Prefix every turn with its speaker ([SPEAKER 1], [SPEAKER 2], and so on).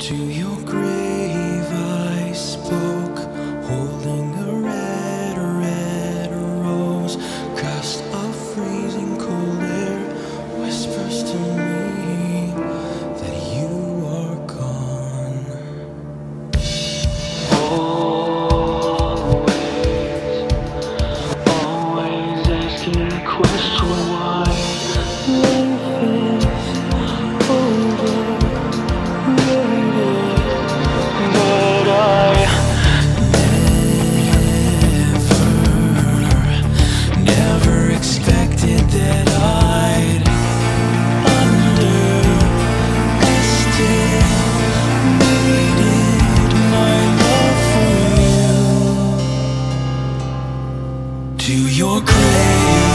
[SPEAKER 1] To your grave I spoke, holding a red, red rose, a freezing cold air, whispers to me. to your grave.